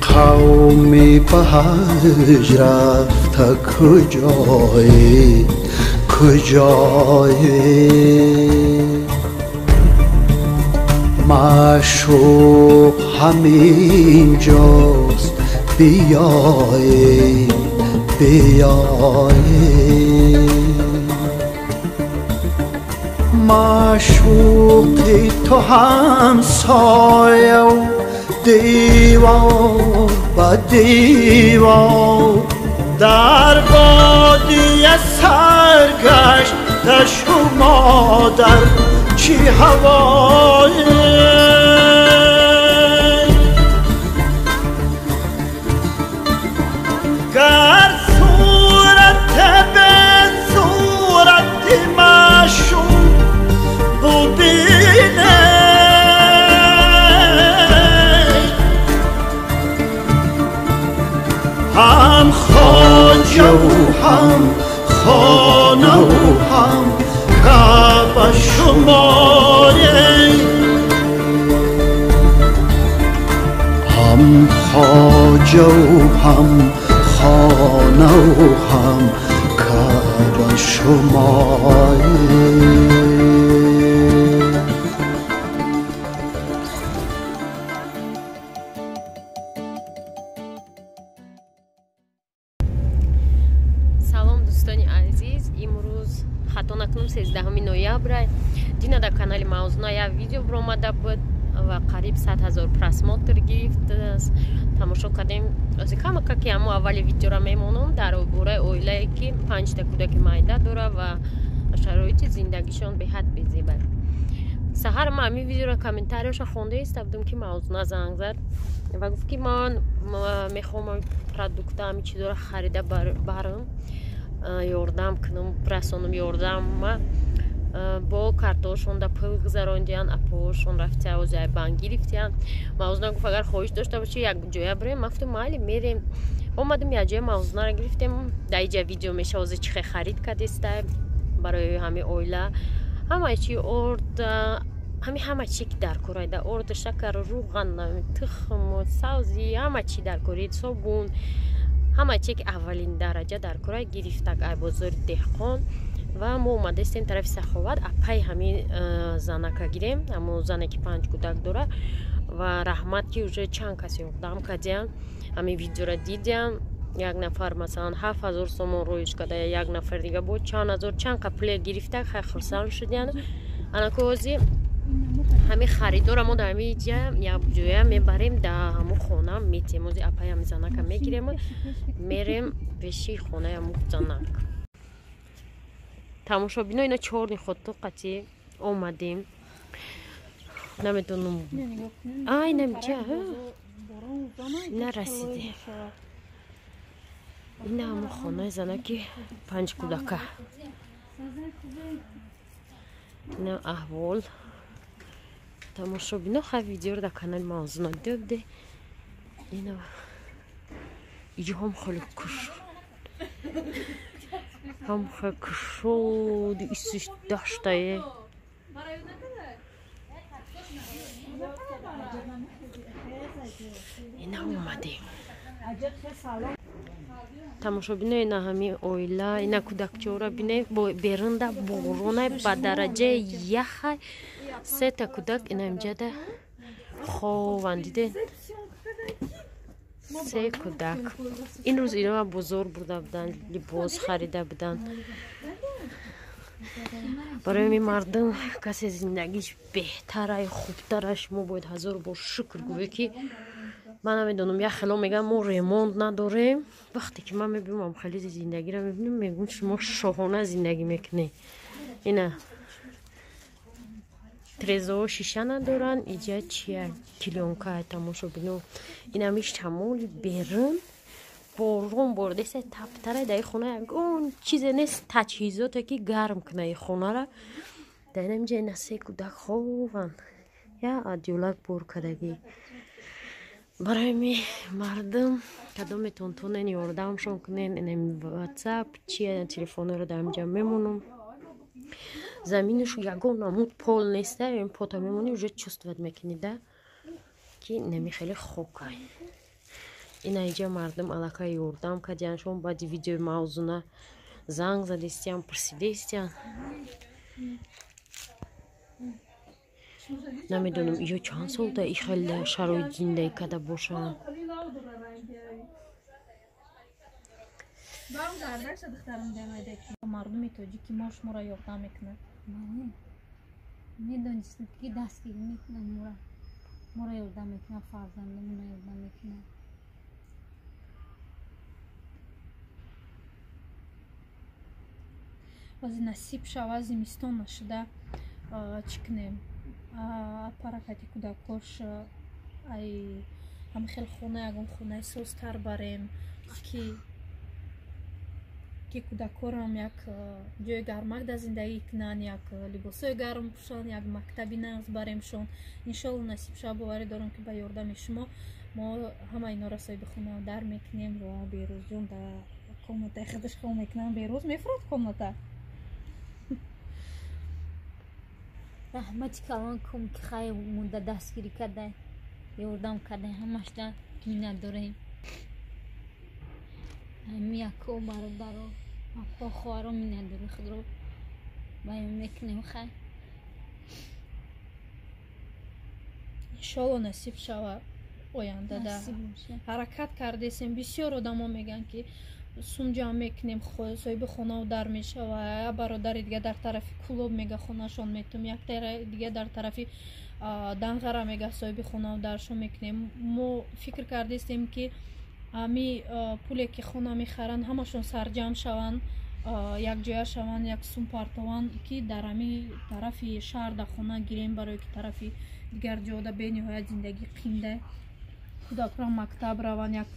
قومی به هج رفت کجایی کجایی معشوق همین جاست بیایی بیایی معشوق تو هم سایه دیو با دیوا در بادی سرگشت شما در چی هوا هم خانه و هم کعبه شماره هم خاجه و هم خانه و هم کعبه شماره қариб сад ҳазор просмотр гирифт. Тамошо кардем кама каки ҳамо аввали видеора мемонам дар бораи оилае ки панҷта кӯдаки майда дора ва шароити зиндагишон беҳад безеба саҳар ма ҳамин видеора комментарияша хонда иста будам ки мавзуна занг зад ва гуфт ки ман мехоҳам продукта ҳамин чизора харида барам ёрдам кунам расонам ёрдама бо картошон да пул гузарондиян апоошон рафтия озяи банк гирифтиян мавзуна гуфт агар хоҳиш дошта бошӣ як ҷоя бирем ма гуфтам майли мерем. Омадам якҷоя мавзунаро гирифтем. Дар иҷа видео меша ҳозир чихе харид кардеста барои ҳами оила. Ҳамаи чи орд ҳами ҳама чи ки дар корайда орд шакар руған тухм савзи ҳама чи дар корид собун. Ҳама чи ки аввалин дараҷа дар кора гирифтак ай бозори деҳқон ва мо омадаистем тарафи саховат апай ҳамин э, занака гирем. Ҳамо зане ки панҷ кӯдак дора ва раҳмат ки уже чанд касе ёрдам кардиям ҳамин видеора дидиям як нафар масалан ҳафт ҳазор сомон роиш када як нафар дига бо чанд ҳазор чанд капле гирифтак хай хурсанд шудиян анаку ҳозир ҳамин харидора мо дар ҳамин ҷа якҷоя мебарем дар ҳамо хона метем. Ози апай ҳамин занака мегирем мерем пеши хонаи ҳамо занак тамошобино ино чорни хотто қатӣ омадем. Намедонам ай намҷа нарасиде ина ҳамо хонаи занаки панҷ кӯдака. Ина аҳвол. Тамошобино ха видеоро дар канали мавзуна дёбде ина иҷоҳом холе куш ҳам хакшоди исиш даштае. Ина омадем тамошо бине ина ҳамин оила ина кӯдакчора бине берунда борона ба дараҷаи яха сета кӯдак ина имҷада хован диден се кӯдак ин рӯз иноа бозор бурда буданд либос харида буданд барои ми мардум касе зиндагиш беҳтарай хубтараш мо бояд ҳазор бор шукр гӯе ки ман намедонам як хело мегӯям мо ремонт надорем. Вақте ки ман мебинам хализи зиндагиро мебинам мегӯям шумо шоҳона зиндагӣ мекунед ина трезо шиша надоранд. Иҷа чия килёнка тамошобино инамиш тамоли берун. Борон бордеса таптара даи хона. Ягон чизе нест таҷҳизоте ки гарм куна и хонара дар инамиҷа ина се кӯдак хованд. Я адюлак бор кардагӣ барои ми мардум кадом метонтонен ёрдамшон кунен инами ватсап чия телефонеро дар имҷа мемонам заминаш ягон намуд пол неста ин пота мемони уже чувствовать мекунӣ да ки нами хеле хокай. Инаиҷа мардум аллакай ёрдам кардиян шумо баъди видеои мавзуна занг задистиян пурсидистиян намедонам ё чанд сол да и хеле шароит зиндаӣ карда бошад мардуми тоҷики мо шуморо ёрдам мекунад медонистед ки дастгирӣ мекунад мора моро ёрдам мекунад фарзандамона ёрдам мекунад баъзе насиб шава зимистон нашуда чӣ кунем паракати кӯдакош ай ҳама хел хона ягон хонаи созтар барем. Ки ки кӯдакорам як ҷои гармак да зиндагӣ кунанд як либосои гарм пӯшанд як мактаби нағз баремшон иншолло насиб шава боварӣ дорам ки ба ёрдами шумо мо ҳама иноро соҳиби хона дар мекунем ва берӯзҷон да комнатаи худаш хол мекунам. Берӯз мефурад комната? Раҳмати калон кум ки хай мудда дастгирӣ карда ёрдам карда ҳамашда миннат дорем. Ами яко бародаро апо хоҳаро миннатдорӣ худро баён мекунем хай иншолло насиб шава ояндада ҳаракат кардесем. Бисёр одамо мегӯянд ки сум ҷамъ мекунем соҳиби хонаву дар мешава я бародари дига дар тарафи кулоб мега хонашон метум як дига дар тарафи данғара мега соҳиби хонаву даршон мекунем мо фикр кардастем ки ами пуле ки хона мехаранд ҳамашон сарҷамъ шаванд якҷоя шаванд як сум партованд ки дар ами тарафи шаҳр да хона гирем барое ки тарафи дигар ҷода бениҳоят зиндагӣ қимда кӯдакрон мактаб раванд як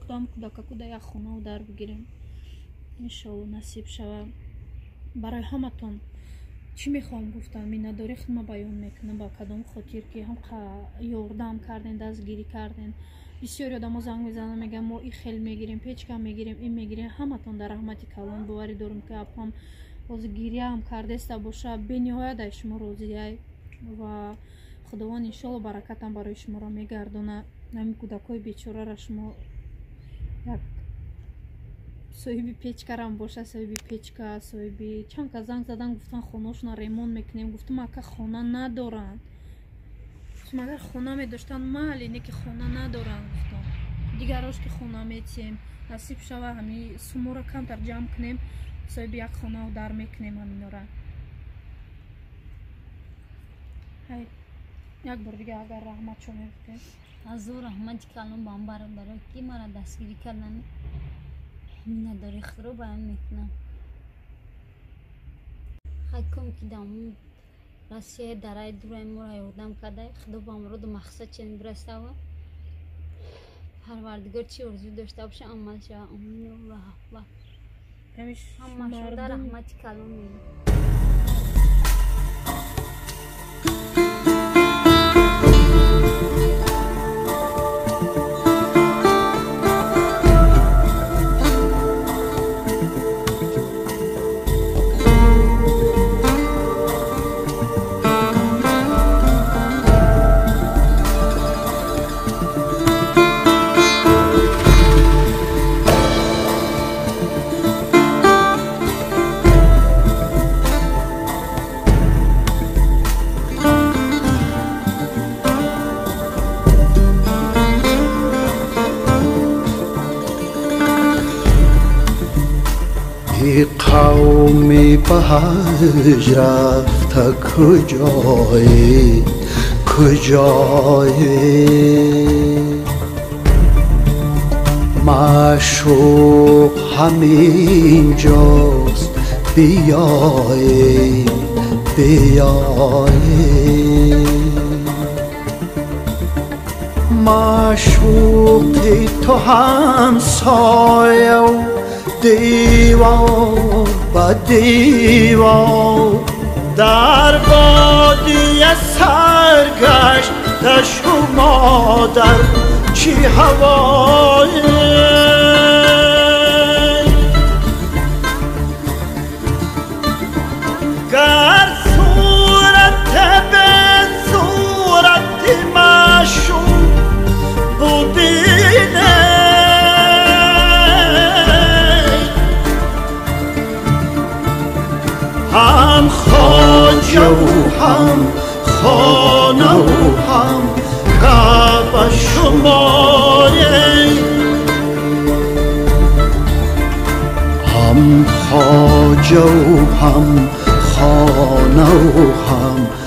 кудам кӯдакакуда як хонаву дар бигирем иншолло насиб шава барои ҳаматон чӣ мехоҳам? Гуфтан миннатдорӣ хидма баён мекунам ба кадом хотир ки ҳамқа ёрдам карден дастгирӣ карден бисёри одамо занг мезананд мегӯям мо и хел мегирем печка мегирем ин мегирем ҳаматон дар раҳмати калон боварӣ дорам ки апам ҳозир гиряам кардаста боша бениҳоят ай шумо розиай ва худованд иншолло баракатам барои шуморо мегардона. Ҳамин кӯдакҳои бечораро шумо як соҳиби печкарам боша соҳиби печка соҳиби чанка занг задан гуфтан хонашона ремонт мекунем. Гуфтам ака хона надоранд гуфтам агар хона медоштанд. Майли не ки хона надоранд гуфтам дигарош ки хона метием насиб шава ҳами суморо камтар ҷамъ кунем соҳиби як хонау дар мекунем ҳаминора як бор дига агар раҳмат шумо мекунем. Азо раҳмати калон ба бародаро ки мара дастгирӣ кардан миннатдори худро баён мекунам. Хайком ки даму россияи дараи дураи моро ёрдам карда худо ба муроду мақсад чен бирасава парвардигор чи орзу дошта боша амал шава амин ва ҳамашуда раҳмати калон мекунам قومی به هج رفته کجایی کجایی معشوق همین جاست بیایی بیایی معشوقی تو هم سایه دیوار با دیوار در بادی سرگشت شما در هم خواجه و هم خانه و هم کعب شمای هم خواجه هم خانه و هم